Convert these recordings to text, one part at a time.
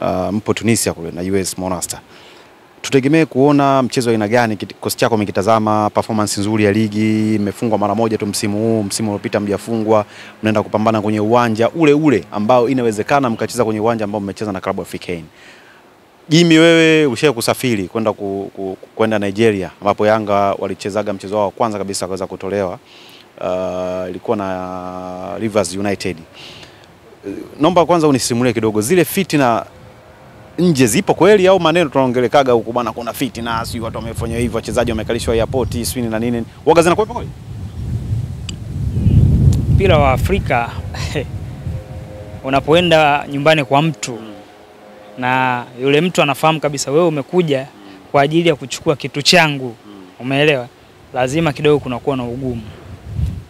uh, mpo Tunisia kule na US Monastir. Tutegemee kuona mchezo aina gani? Kikosi chako umekitazama, performance nzuri ya ligi, imefungwa mara moja tu msimu huu, msimu uliopita mjafungwa, mnaenda kupambana kwenye uwanja ule ule ambao inawezekana mkacheza kwenye uwanja ambao mmecheza na klabu ya FKN. Jimmy, wewe ushaye kusafiri kwenda ku, ku, kwenda Nigeria ambapo Yanga walichezaga mchezo wao wa kwanza kabisa wakaweza kutolewa, uh, ilikuwa na Rivers United. Naomba kwanza unisimulie kidogo zile fitina nje zipo kweli au maneno tunaongelekaga huku bwana, kuna fitina, si watu wamefanya hivyo, wachezaji wamekalishwa airport, swini na nini, waga zinakuwepo kweli? Mpira wa Afrika unapoenda nyumbani kwa mtu na yule mtu anafahamu kabisa wewe umekuja kwa ajili ya kuchukua kitu changu, umeelewa? Lazima kidogo kunakuwa na ugumu.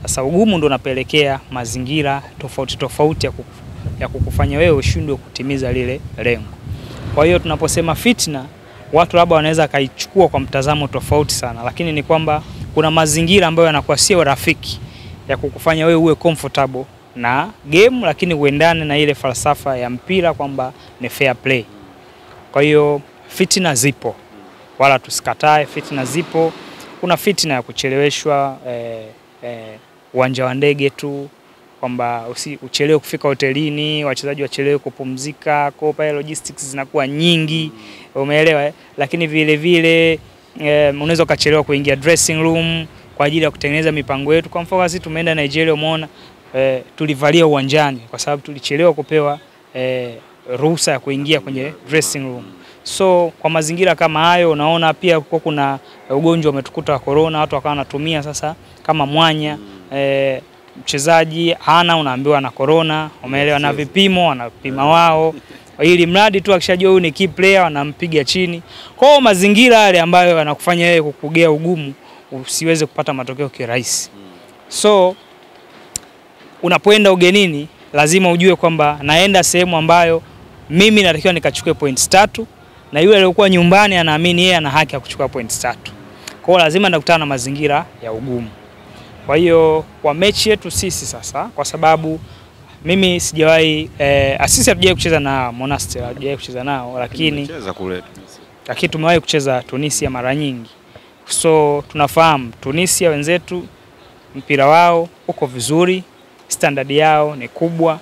Sasa ugumu ndo unapelekea mazingira tofauti tofauti ya, ya kukufanya wewe ushindwe kutimiza lile lengo. Kwa hiyo tunaposema fitna, watu labda wanaweza kaichukua kwa mtazamo tofauti sana, lakini ni kwamba kuna mazingira ambayo yanakuwa sio rafiki ya kukufanya wewe uwe comfortable na game, lakini uendane na ile falsafa ya mpira kwamba ni fair play. Kwa hiyo fitna zipo, wala tusikatae, fitna zipo. Kuna fitna ya kucheleweshwa eh, eh, uwanja wa ndege tu kwamba uchelewe kufika hotelini, wachezaji wachelewe kupumzika, kwa pale logistics zinakuwa nyingi, umeelewa eh? Lakini vile vile eh, unaweza ukachelewa kuingia dressing room kwa ajili ya kutengeneza mipango yetu. Kwa mfano sisi tumeenda Nigeria, umeona eh, tulivalia uwanjani kwa sababu tulichelewa kupewa eh, ruhusa ya kuingia kwenye dressing room. So kwa mazingira kama hayo, unaona pia kwa kuna ugonjwa umetukuta wa corona, watu wakawa wanatumia sasa kama mwanya eh, mchezaji ana unaambiwa na corona, umeelewa, na vipimo wanapima wao, ili mradi tu akishajua huyu ni key player wanampiga chini. Kwa hiyo mazingira yale ambayo yanakufanya wewe kukugea ugumu usiweze kupata matokeo kirahisi. So unapoenda ugenini lazima ujue kwamba naenda sehemu ambayo mimi natakiwa nikachukue points tatu na yule aliyokuwa nyumbani anaamini yeye ana haki ya kuchukua points tatu. Kwa lazima nakutana na mazingira ya ugumu. Kwa hiyo kwa mechi yetu sisi sasa, kwa sababu mimi sijawahi eh, sisi hatujawahi kucheza na Monastir, hatujawahi kucheza nao, lakini kule lakini tumewahi kucheza Tunisia mara nyingi, so tunafahamu Tunisia wenzetu mpira wao uko vizuri, standard yao ni kubwa,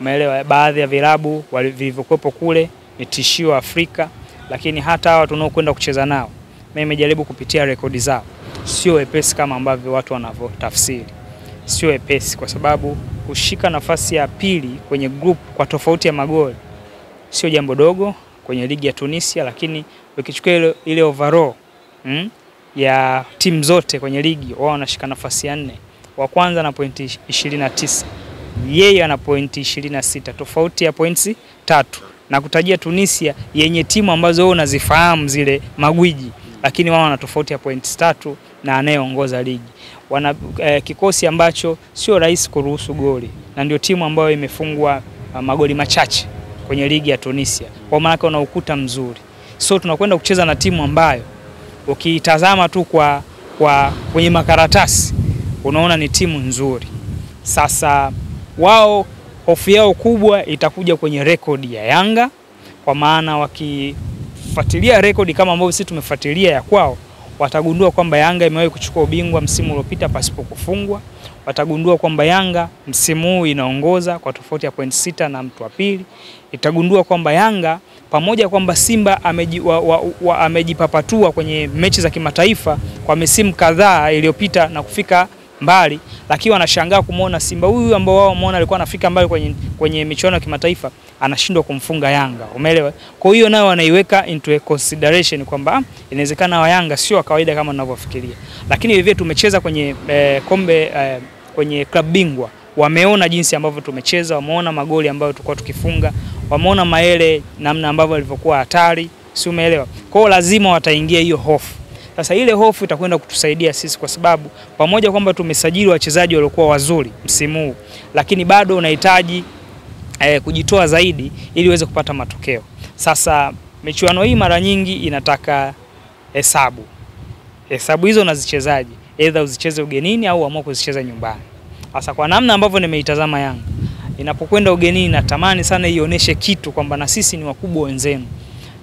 umeelewa. Baadhi ya vilabu vilivyokuwepo kule ni tishio Afrika, lakini hata hawa tunaokwenda kucheza nao, nimejaribu kupitia rekodi zao. Sio wepesi kama ambavyo watu wanavyotafsiri. Sio wepesi kwa sababu kushika nafasi ya pili kwenye group kwa tofauti ya magoli sio jambo dogo kwenye ligi ya Tunisia, lakini ukichukua ile, ile overall mm, ya timu zote kwenye ligi wao wanashika nafasi ya nne, wa kwanza na pointi 29, yeye ana pointi 26, tofauti ya pointi tatu, na kutajia Tunisia yenye timu ambazo wewe unazifahamu zile magwiji, lakini wao wana tofauti ya pointi tatu na anayeongoza ligi wana eh, kikosi ambacho sio rahisi kuruhusu goli na ndio timu ambayo imefungwa uh, magoli machache kwenye ligi ya Tunisia, kwa maana una ukuta mzuri. So tunakwenda kucheza na timu ambayo ukiitazama tu kwa, kwa kwenye makaratasi unaona ni timu nzuri. Sasa wao hofu yao kubwa itakuja kwenye rekodi ya Yanga, kwa maana wakifuatilia rekodi kama ambavyo sisi tumefuatilia ya kwao watagundua kwamba Yanga imewahi kuchukua ubingwa msimu uliopita pasipo kufungwa. Watagundua kwamba Yanga msimu huu inaongoza kwa tofauti ya pointi sita na mtu wa pili. Itagundua kwamba Yanga pamoja kwamba Simba ameji, amejipapatua kwenye mechi za kimataifa kwa misimu kadhaa iliyopita na kufika mbali, lakini wanashangaa kumwona Simba huyu ambao wao wameona alikuwa anafika mbali kwenye, kwenye michuano ya kimataifa anashindwa kumfunga Yanga, umeelewa? Kwa hiyo nayo wanaiweka into a consideration kwamba inawezekana wa Yanga sio kawaida kama ninavyofikiria, lakini vivyo tumecheza kwenye eh, kombe eh, kwenye klabu bingwa wameona jinsi ambavyo tumecheza, wameona magoli ambayo tulikuwa tukifunga, wameona Maele namna ambavyo alivyokuwa hatari, si umeelewa? Kwa hiyo lazima wataingia hiyo hofu. Sasa ile hofu itakwenda kutusaidia sisi kwa sababu pamoja kwamba tumesajili wachezaji waliokuwa wazuri msimu huu, lakini bado unahitaji eh, kujitoa zaidi ili uweze kupata matokeo. Sasa michuano hii mara nyingi inataka hesabu. Hesabu hizo unazichezaje? Either uzicheze ugenini au uamue kuzicheza nyumbani. Sasa kwa namna ambavyo nimeitazama Yanga, inapokwenda ugenini natamani sana ionyeshe kitu kwamba na sisi ni wakubwa wenzenu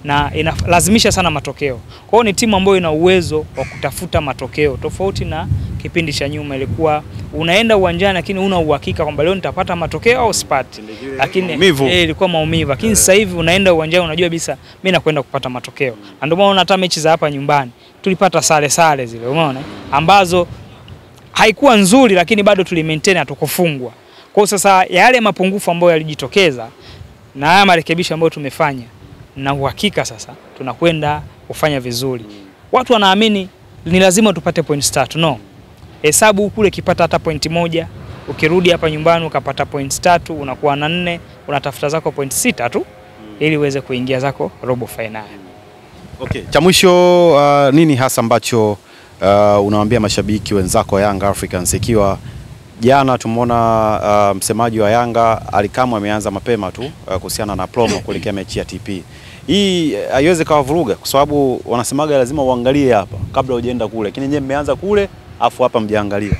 na inalazimisha sana matokeo. Kwa hiyo ni timu ambayo ina uwezo wa kutafuta matokeo tofauti na kipindi cha nyuma, ilikuwa unaenda uwanjani lakini una uhakika kwamba leo nitapata matokeo au sipati, lakini eh, ilikuwa maumivu. Lakini sasa hivi unaenda uwanjani unajua kabisa mimi nakwenda kupata matokeo, na ndio maana hata mechi za hapa nyumbani tulipata sare sare zile, umeona ambazo haikuwa nzuri, lakini bado tuli maintain hatukufungwa. Kwa hiyo sasa yale mapungufu ambayo yalijitokeza na haya marekebisho ambayo tumefanya, na uhakika sasa tunakwenda kufanya vizuri. Watu wanaamini ni lazima tupate points tatu. No, hesabu kule kipata hata pointi moja, ukirudi hapa nyumbani ukapata points tatu, unakuwa na nne, unatafuta zako point sita tu ili uweze kuingia zako robo fainali. Okay. Cha mwisho uh, nini hasa ambacho uh, unawaambia mashabiki wenzako Young Africans ikiwa jana tumeona uh, msemaji wa Yanga Alikamwe ameanza mapema tu uh, kuhusiana na promo kuelekea mechi ya TP. Hii uh, haiwezi kawa vuruga kwa sababu wanasemaga lazima uangalie hapa kabla hujaenda kule. Lakini nyewe mmeanza kule afu hapa mjaangalia.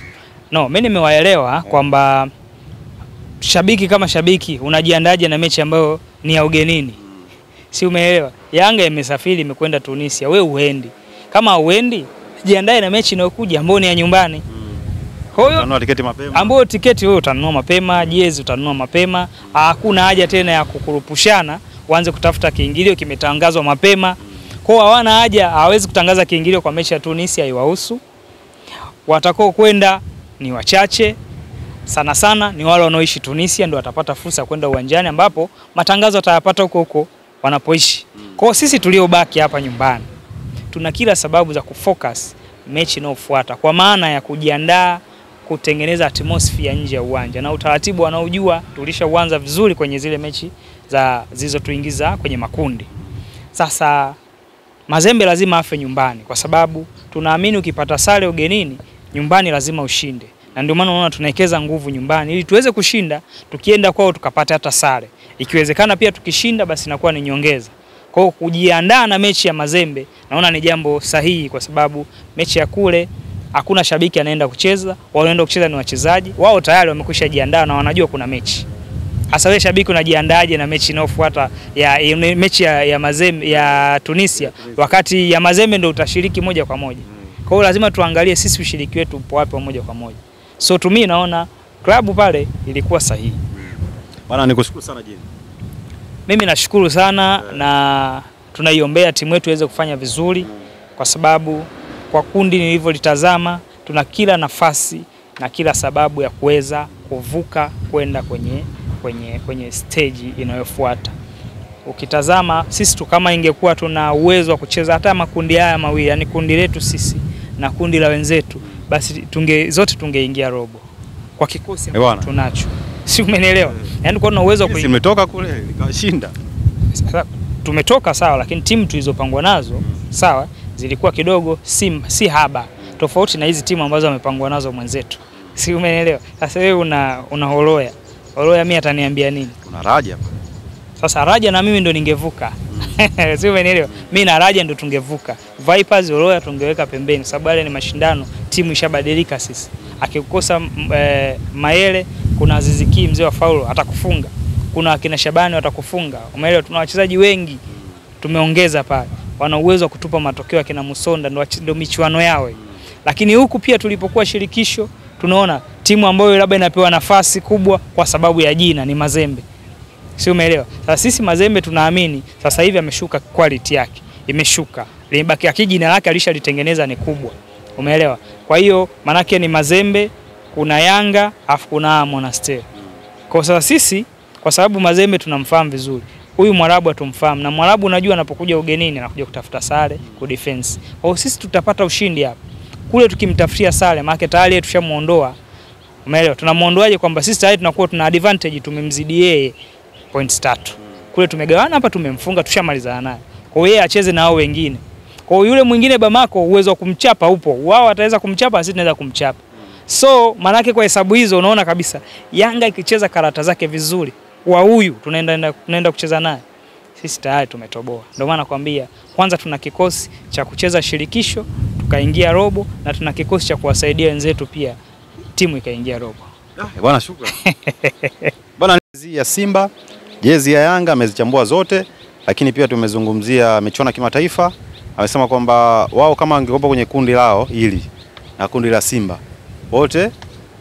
No, mimi nimewaelewa kwamba shabiki kama shabiki unajiandaje na mechi ambayo ni ya ugenini, si umeelewa? Yanga imesafiri imekwenda Tunisia, we uendi. Kama uendi, jiandae na mechi inayokuja ambayo ni ya nyumbani. Kwa hiyo Utanunua tiketi mapema. ambayo tiketi wewe utanunua mapema, jezi utanunua mapema, hakuna haja tena ya kukurupushana uanze kutafuta kiingilio, kimetangazwa mapema. Kwa hiyo hawana haja, hawezi kutangaza kiingilio kwa mechi ya Tunisia, haiwahusu. Watakao kwenda ni wachache sana sana, ni wale wanaoishi Tunisia ndio watapata fursa ya kwenda uwanjani, ambapo matangazo watayapata huko huko wanapoishi. Kwa hiyo sisi tuliobaki hapa nyumbani tuna kila sababu za kufocus mechi inayofuata kwa maana ya kujiandaa kutengeneza atmosphere nje ya uwanja na utaratibu wanaojua tulishauanza vizuri kwenye zile mechi za zilizotuingiza kwenye makundi. Sasa Mazembe lazima afe nyumbani kwa sababu tunaamini ukipata sare ugenini, nyumbani lazima ushinde, na ndio maana unaona tunawekeza nguvu nyumbani ili tuweze kushinda. Tukienda kwao tukapata hata sare, ikiwezekana pia tukishinda, basi inakuwa ni nyongeza. Kwa hiyo kujiandaa na mechi ya Mazembe naona ni jambo sahihi, kwa sababu mechi ya kule hakuna shabiki anaenda kucheza, wanaenda kucheza ni wachezaji wao, tayari wamekwisha jiandaa na wanajua kuna mechi. Hasa wewe shabiki unajiandaaje na mechi inayofuata ya, ya mechi ya, ya Mazembe ya Tunisia, wakati ya Mazembe ndio utashiriki moja kwa moja. Kwa hiyo lazima tuangalie sisi ushiriki wetu upo wapi wa moja kwa moja. So to me naona klabu pale ilikuwa sahihi. Bwana nikushukuru sana Jimmy. Mimi nashukuru sana na tunaiombea timu yetu iweze kufanya vizuri, kwa sababu kwa kundi nilivyolitazama, tuna kila nafasi na kila sababu ya kuweza kuvuka kwenda kwenye, kwenye, kwenye stage inayofuata. Ukitazama sisi tu kama ingekuwa tuna uwezo wa kucheza hata makundi haya mawili, yani kundi letu sisi na kundi la wenzetu, basi tunge, zote tungeingia robo kwa kikosi Eh, ambacho tunacho, si umenielewa? Yani kwa tuna uwezo kuingia mmetoka kule tumetoka sawa, lakini timu tulizopangwa nazo sawa zilikuwa kidogo si, si haba, tofauti na hizi timu ambazo amepangwa nazo mwenzetu, si umeelewa? Sasa wewe una, una Horoya Horoya, mimi ataniambia nini? Kuna Raja. Sasa Raja na mimi ndo ningevuka si umenielewa? Mimi na Raja ndo tungevuka. Vipers Oloya tungeweka pembeni, sababu yale ni mashindano, timu ishabadilika. Sisi Akikosa eh, Mayele, kuna Aziziki mzee wa faulo atakufunga, kuna akina Shabani watakufunga. Umeelewa? Tuna wachezaji wengi tumeongeza pale, wana uwezo wa kutupa matokeo. Akina Musonda ndo, ndo michuano yao. Lakini huku pia tulipokuwa shirikisho, tunaona timu ambayo labda inapewa nafasi kubwa kwa sababu ya jina ni Mazembe si umeelewa? Sasa sisi Mazembe tunaamini sasa hivi ameshuka quality yake imeshuka, limebaki aki jina lake alishalitengeneza ni kubwa, umeelewa? Kwa hiyo manake ni Mazembe, kuna Yanga afu kuna Monastir. Kwa sasa sisi kwa sababu Mazembe tunamfahamu vizuri, huyu Mwarabu hatumfahamu, na Mwarabu unajua anapokuja ugenini anakuja kutafuta sare, ku defense. Kwa hiyo sisi tutapata ushindi hapa. Kule tukimtafutia sare, maana tayari tushamuondoa. Umeelewa? Tunamuondoaje kwamba sisi tayari tunakuwa tuna advantage, tumemzidi yeye points tatu. Kule tumegawana, hapa tumemfunga, tushamalizana naye. Kwa hiyo yeye acheze na hao wengine. Kwa hiyo yule mwingine Bamako uwezo wa kumchapa upo. Wao wataweza kumchapa, sisi tunaweza kumchapa. So manake kwa hesabu hizo unaona kabisa Yanga ikicheza karata zake vizuri, wa huyu tunaenda tunaenda kucheza naye. Sisi tayari tumetoboa. Ndio maana nakwambia kwanza tuna kikosi cha kucheza shirikisho tukaingia robo na tuna kikosi cha kuwasaidia wenzetu pia timu ikaingia robo. Ah, bwana shukrani. Bwana ya Simba, jezi ya Yanga amezichambua zote, lakini pia tumezungumzia michuano ya kimataifa. Amesema kwamba wao kama wangekopa kwenye kundi lao hili na kundi la Simba wote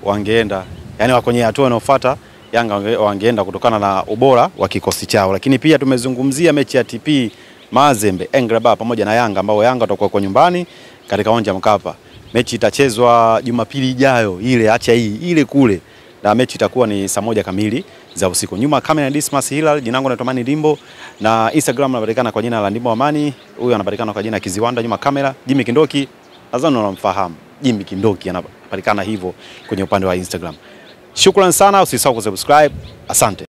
wangeenda, yani wa kwenye hatua inayofuata Yanga wangeenda kutokana na ubora wa kikosi chao. Lakini pia tumezungumzia mechi ya TP Mazembe Engreba pamoja na Yanga ambao Yanga watakuwa kwa nyumbani katika uwanja Mkapa. Mechi itachezwa Jumapili ijayo, ile acha hii ile kule, na mechi itakuwa ni saa moja kamili za usiku. Nyuma kamera ni Dismas Hilal, jina langu naitwa Mani Limbo na Instagram napatikana kwa jina la Ndimbo Amani. Huyu anapatikana kwa jina Kiziwanda. Nyuma kamera Jimmy Kindoki, nadhani unamfahamu Jimmy Kindoki, anapatikana hivyo kwenye upande wa Instagram. Shukrani sana, usisahau kusubscribe. Asante.